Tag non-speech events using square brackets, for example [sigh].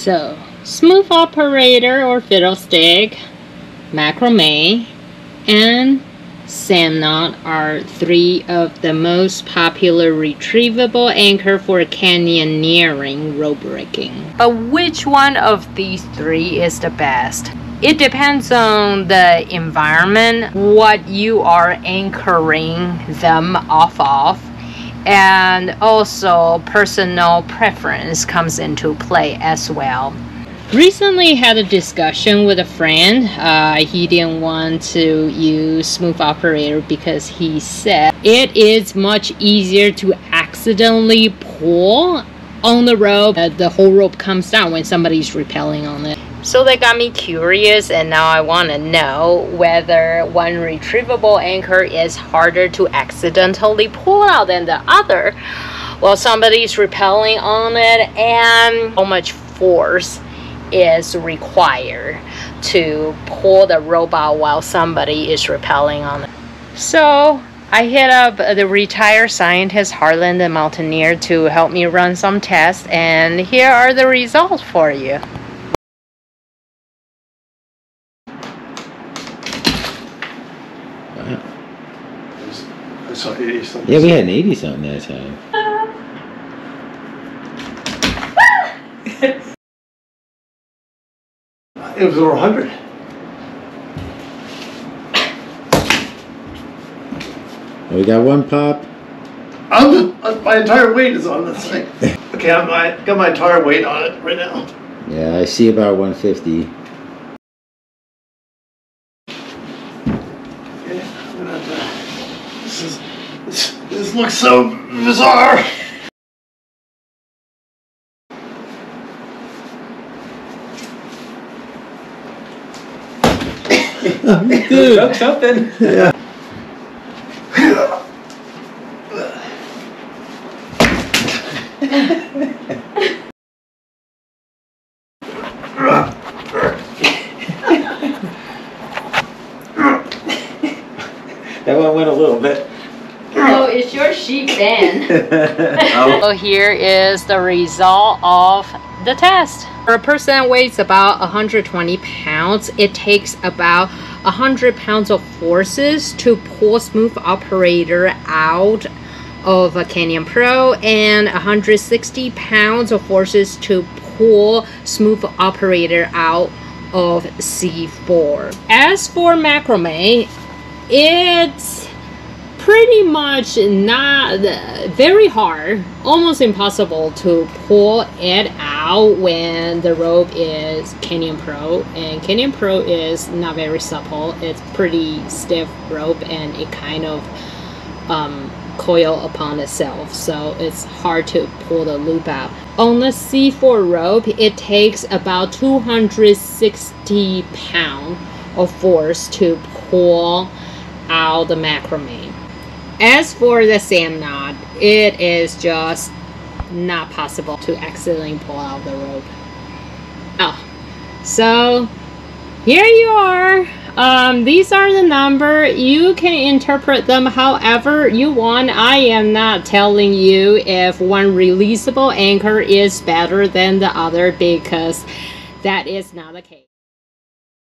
So, smooth operator or fiddlestick, macrame, and sand knot are three of the most popular retrievable anchor for canyoneering rope breaking. But which one of these three is the best? It depends on the environment, what you are anchoring them off of, and also personal preference comes into play as well. Recently had a discussion with a friend. Uh, he didn't want to use smooth operator because he said it is much easier to accidentally pull on the rope. Uh, the whole rope comes down when somebody's rappelling on it. So that got me curious and now I want to know whether one retrievable anchor is harder to accidentally pull out than the other while somebody's rappelling on it and how much force is required to pull the rope out while somebody is rappelling on it. So I hit up the retired scientist Harlan the Mountaineer to help me run some tests and here are the results for you. I saw 80 something. Yeah, we had an 80 something that time. It was over 100. We got one pop. I'm uh, my entire weight is on this thing. [laughs] Okay, I'm my, got my entire weight on it right now. Yeah, I see about 150. Okay, I'm gonna have to. This is. This, this looks so bizarre. Dude. something. Yeah. That one went a little bit. Oh, it's your sheep then. [laughs] [laughs] oh. So here is the result of the test. For a person that weighs about 120 pounds, it takes about 100 pounds of forces to pull smooth operator out of a Canyon Pro and 160 pounds of forces to pull smooth operator out of C4. As for macrame, it's pretty much not very hard, almost impossible to pull it out when the rope is Canyon Pro. And Canyon Pro is not very supple, it's pretty stiff rope and it kind of um, coil upon itself, so it's hard to pull the loop out. On the C4 rope, it takes about 260 pounds of force to pull out the macrame. As for the sand knot, it is just not possible to accidentally pull out the rope. Oh, so here you are. Um, these are the number. You can interpret them however you want. I am not telling you if one releasable anchor is better than the other because that is not the case.